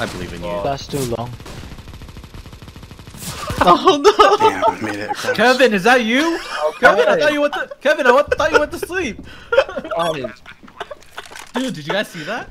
I believe in you. That's too long. Oh no! Damn, I made it. Kevin, is that you? Kevin, I thought you went to Kevin. I thought you went to sleep. Dude, did you guys see that?